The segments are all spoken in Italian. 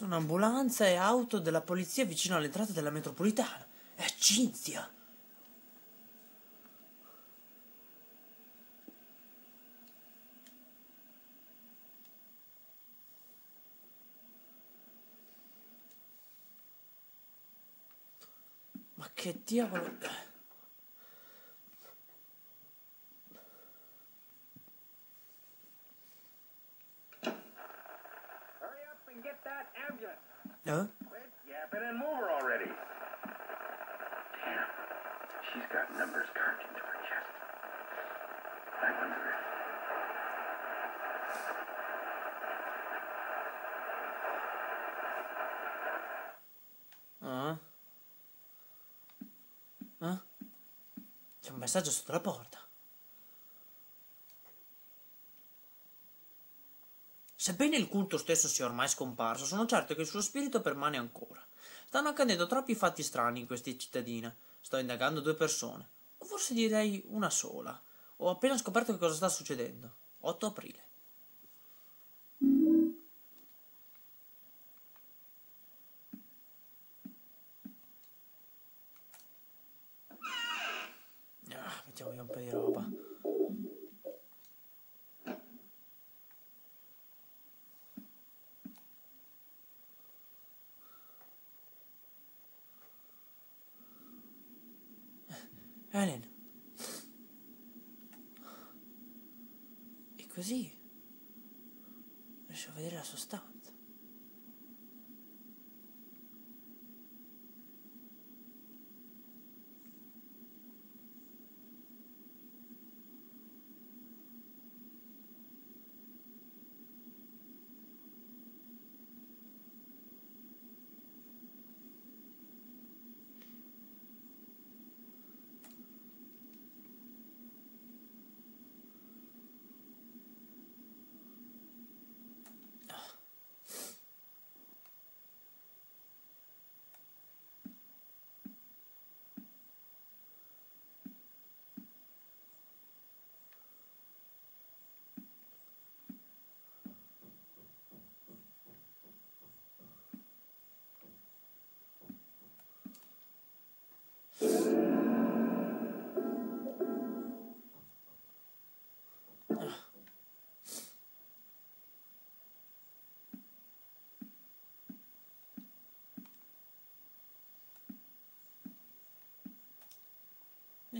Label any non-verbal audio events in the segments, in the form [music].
Sono ambulanza e auto della polizia vicino all'entrata della metropolitana. È Cinzia. Ma che diavolo... I. Ah? Ah? C'è un messaggio sotto la porta. Sebbene il culto stesso sia ormai scomparso, sono certo che il suo spirito permane ancora. Stanno accadendo troppi fatti strani in questa cittadina. Sto indagando due persone, o forse direi una sola. Ho appena scoperto che cosa sta succedendo. 8 aprile. Ah, mettiamo un po' di roba. Helen. E così. Riesco a vedere la sua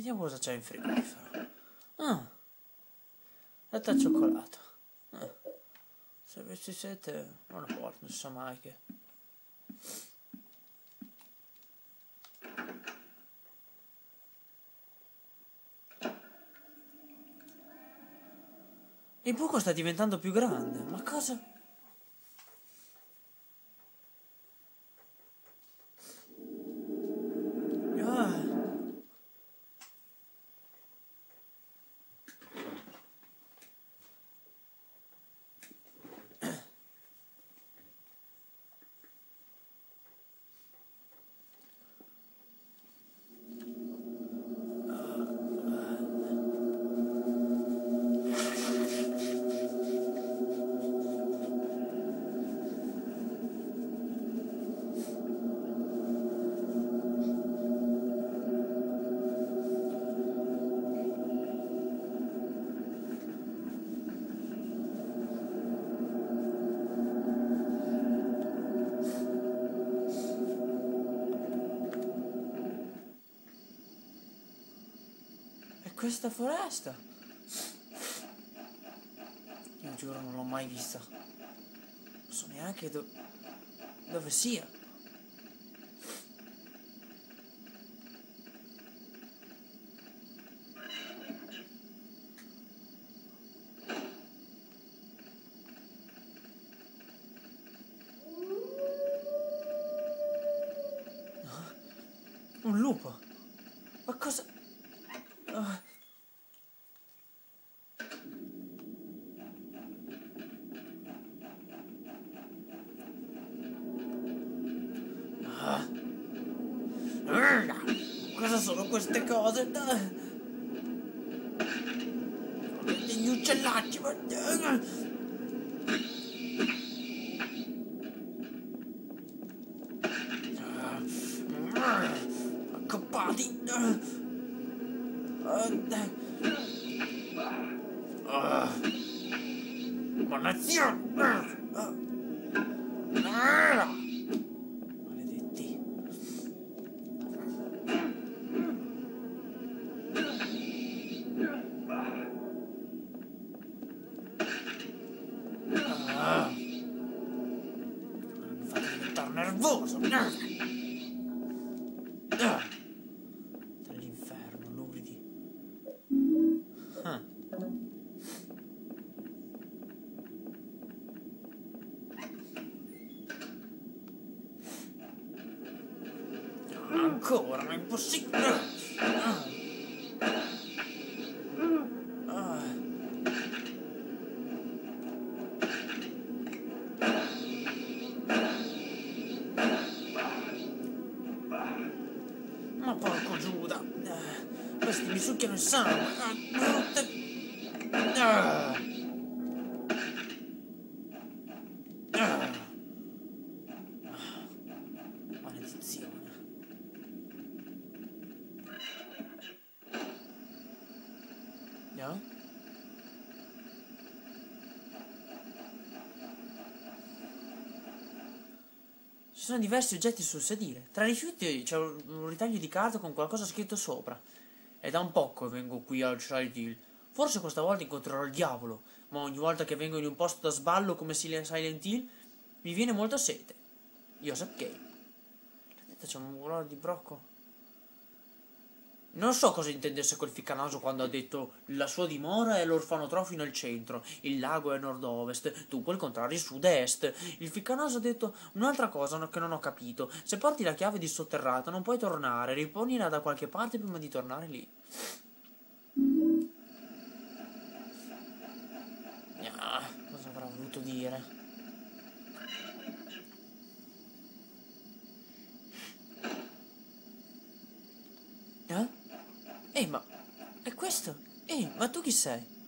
Vediamo cosa c'è in frigorifero. Ah, latte al cioccolato. Ah. Se avessi sete, non la porto, non si mai che. Il buco sta diventando più grande, ma cosa? Questa foresta? Io giuro non l'ho mai vista. Non so neanche do- dove sia. Un lupo? Ma cosa... Ah. Ah. Cosa sono queste cose? Dai. Degli uccellacci, ma... nervoso. Ah. Ah. Dall'inferno, luridi. Ah. Ancora, ma è impossibile. Ah. Ah. Ma porco Giuda, Eh, succhiano il sangue. Ah, Ah. Ah. Ah. Maledizione. No? Ci sono diversi oggetti sul sedile. Tra i rifiuti c'è un ritaglio di carta con qualcosa scritto sopra. Da un po' che vengo qui al Child Hill. Forse questa volta incontrerò il diavolo, ma ogni volta che vengo in un posto da sballo come Sil- Silent Hill mi viene molta sete. Joseph Kane. Vedete, c'è un muro di brocco. Non so cosa intendesse quel ficcanaso quando ha detto la sua dimora è l'orfanotrofio nel centro, il lago è nord-ovest, dunque il contrario è sud-est. Il ficcanaso ha detto un'altra cosa che non ho capito. Se porti la chiave di sotterrata non puoi tornare, riponila da qualche parte prima di tornare lì. Ah, cosa avrà voluto dire? Eh? Ehi, ma... è questo? Ehi, ma tu chi sei?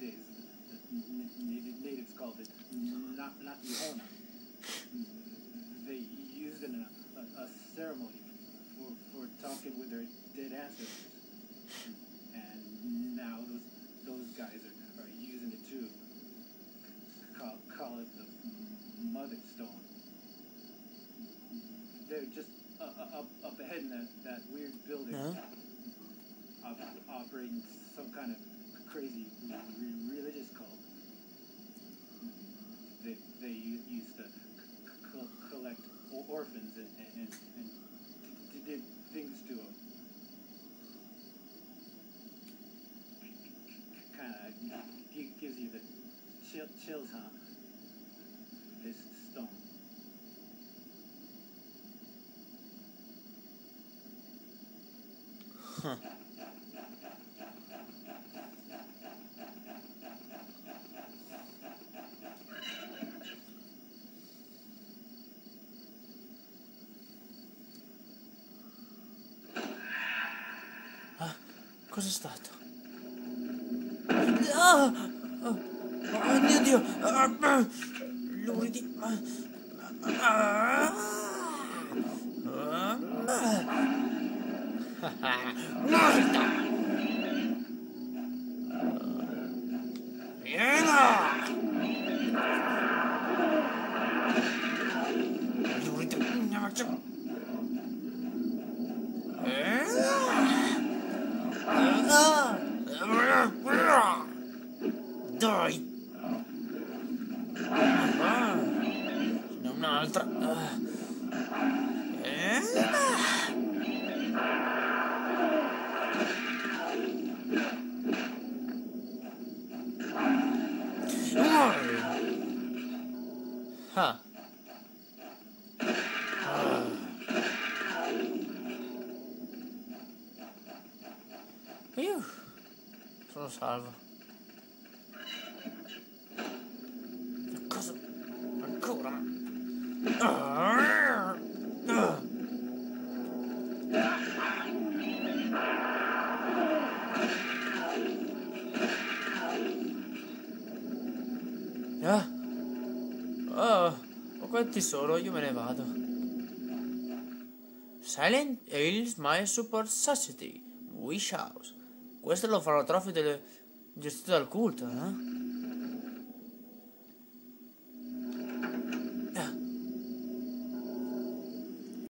Days, the natives called it not ceremony for, for talking with their dead ancestors. And now those those guys are, are using it too. Call, call it the mother stone. They're just uh, up, up ahead in that, that weird building. Huh? Op- operating some kind of crazy re- religious cult. They, they used to c- c- collect orphans and, and, and, and did things to them. Kind of gives you the chill, chills, huh? This stone. Cos'è stato? Ah! Oh, oh mio Dio! Ah, Luridi! Ah. [laughs] Morta! Viena! Luridi! andiamo a- Dai! Ah, ce n'è un'altra. Ah. Eh? Ah. Ah. Sono salvo. Ma Cosa? Ancora? Ah! Oh, ma quanti sono? Io me ne vado. Silent Hills My Support Society Wish House. Questo lo farò trofeo del... gestito dal culto, eh?